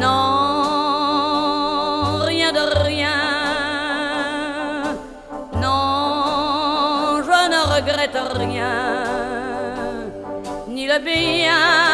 Non, rien de rien. Non, je ne regrette rien. Ni le bien.